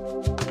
you